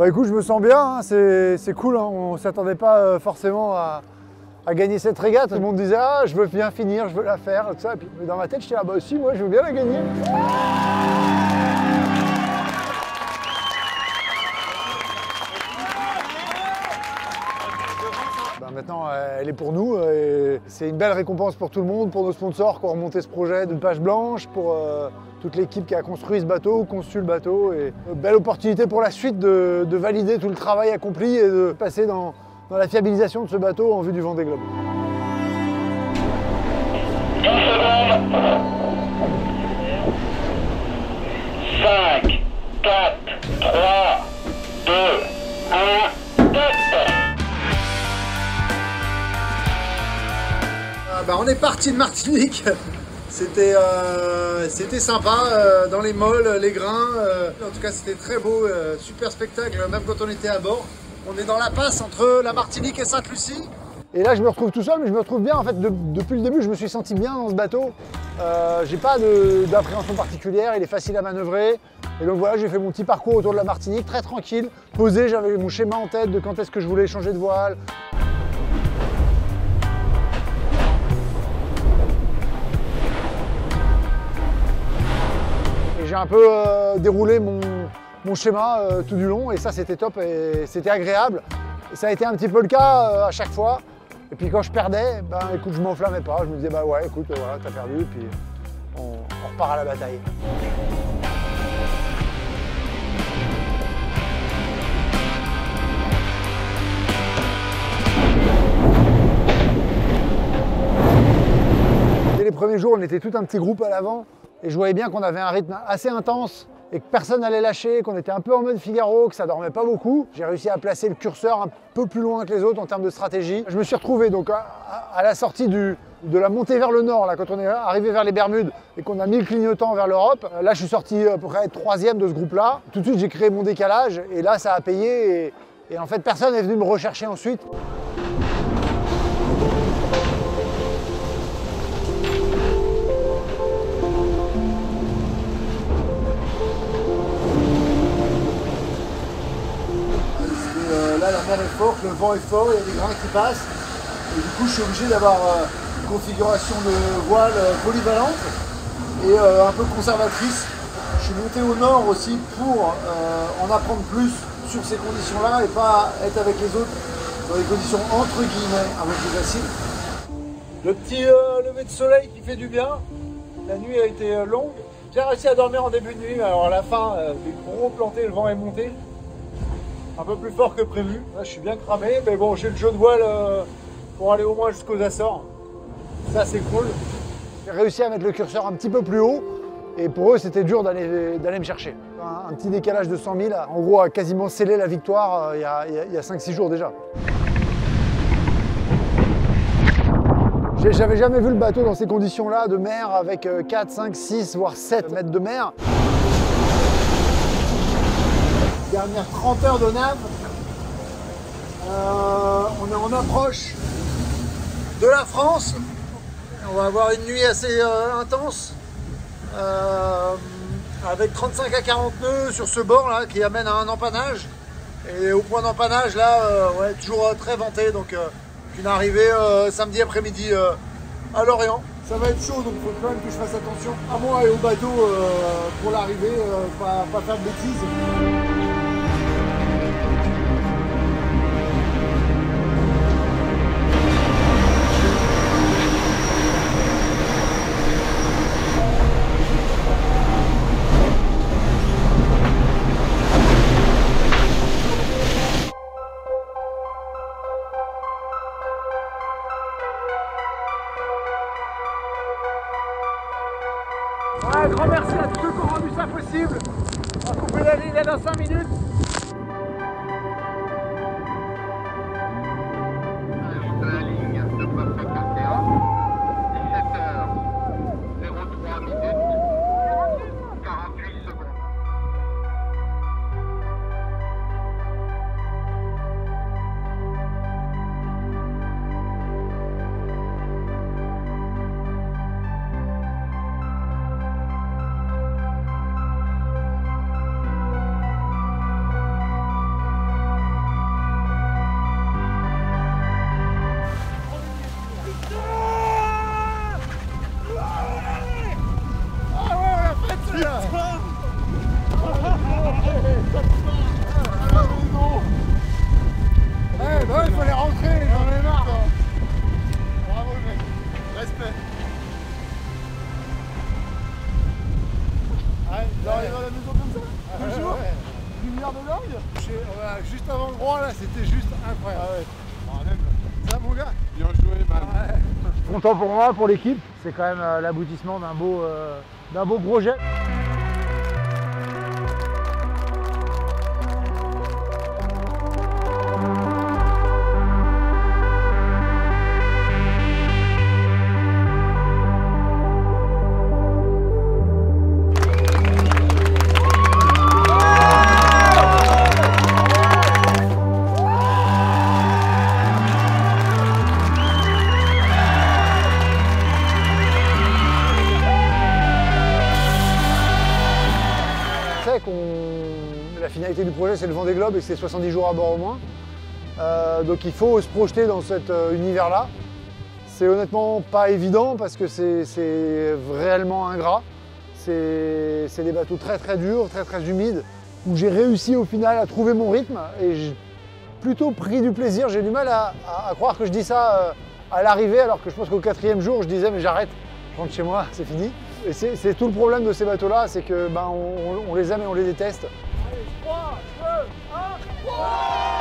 Bah écoute, je me sens bien, hein, c'est cool, hein, on s'attendait pas euh, forcément à, gagner cette régate. Tout le monde disait ah je veux bien finir, je veux la faire, tout ça. Et puis dans ma tête, j'étais ah bah aussi moi je veux bien la gagner. Maintenant, euh, elle est pour nous. euh, C'est une belle récompense pour tout le monde, pour nos sponsors qui ont remonté ce projet d'une page blanche, pour euh, toute l'équipe qui a construit ce bateau, conçu le bateau. Et euh, belle opportunité pour la suite de, de valider tout le travail accompli et de passer dans, la fiabilisation de ce bateau en vue du Vendée Globe. 10 secondes. 5, bah, on est parti de Martinique. C'était euh, c'était sympa euh, dans les molles, les grains. euh. en tout cas, c'était très beau, super spectacle, même quand on était à bord. On est dans la passe entre la Martinique et Sainte-Lucie. Et là, je me retrouve tout seul, mais je me retrouve bien. En fait, de- depuis le début, je me suis senti bien dans ce bateau. J'ai pas d'appréhension particulière, il est facile à manœuvrer. Et donc voilà, j'ai fait mon petit parcours autour de la Martinique, très tranquille, posé. J'avais mon schéma en tête de quand est-ce que je voulais changer de voile, j'ai un peu euh, déroulé mon, schéma euh, tout du long et ça c'était top et c'était agréable. Ça a été un petit peu le cas euh, à chaque fois. Et puis quand je perdais, ben écoute, je m'enflammais pas. Je me disais bah ouais, écoute, voilà, t'as perdu, et puis on, on repart à la bataille. Dès les premiers jours, on était tout un petit groupe à l'avant et je voyais bien qu'on avait un rythme assez intense et que personne n'allait lâcher, qu'on était un peu en mode Figaro, que ça dormait pas beaucoup. J'ai réussi à placer le curseur un peu plus loin que les autres en termes de stratégie. Je me suis retrouvé donc à, la sortie de la montée vers le nord, là, quand on est arrivé vers les Bermudes et qu'on a mis le clignotant vers l'Europe. Euh, Là, je suis sorti à peu près troisième de ce groupe-là. Tout de suite, j'ai créé mon décalage et là, ça a payé. Et, et en fait, personne n'est venu me rechercher ensuite. Le vent est fort, il y a des grains qui passent. Et du coup, je suis obligé d'avoir euh, une configuration de voile euh, polyvalente et euh, un peu conservatrice. Je suis monté au nord aussi pour en apprendre plus sur ces conditions-là et pas être avec les autres dans des conditions entre guillemets un peu plus faciles. Le petit lever de soleil qui fait du bien. La nuit a été longue. J'ai réussi à dormir en début de nuit, mais alors à la fin, des gros plantés, le vent est monté un peu plus fort que prévu. Là, je suis bien cramé, mais bon, j'ai le jeu de voile euh, pour aller au moins jusqu'aux Açores. Ça, c'est cool. J'ai réussi à mettre le curseur un petit peu plus haut, et pour eux, c'était dur d'aller me chercher. Un, petit décalage de 100 000, en gros, a quasiment scellé la victoire euh, il y a, a- il y a 5-6 jours déjà. J'avais jamais vu le bateau dans ces conditions-là de mer avec euh, 4, 5, 6, voire 7 mètres de mer. Dernière 30 heures de nave. Euh, on est en approche de la France. On va avoir une nuit assez euh, intense. euh, avec 35 à 40 nœuds sur ce bord là qui amène à un empannage. Et au point d'empannage là, euh, ouais, toujours très venté. Donc une arrivée samedi après-midi à Lorient. Ça va être chaud donc il faut quand même que je fasse attention à moi et au bateau pour l'arrivée, pas faire de bêtises. Un grand merci à tous ceux qui ont rendu ça possible. On va couper la ligne dans 5 minutes. Voilà, juste avant le droit là, c'était juste incroyable. Ah ouais. Ah, même. Ça mon gars Bien joué man. Content pour moi, pour l'équipe. C'est quand même euh, l'aboutissement d'un beau, euh, d'un beau projet. Finalité du projet c'est le Vendée Globe et c'est 70 jours à bord au moins. Euh, donc il faut se projeter dans cet euh, univers-là. C'est honnêtement pas évident parce que c'est- réellement ingrat. C'est des bateaux très très durs, très très humides, où j'ai réussi au final à trouver mon rythme et j'ai plutôt pris du plaisir. J'ai du mal à, croire que je dis ça euh, à l'arrivée alors que je pense qu'au quatrième jour je disais mais j'arrête, je rentre chez moi, c'est fini. Et c'est tout le problème de ces bateaux-là, c'est que ben, on les aime et on les déteste. One, two, up. Whoa!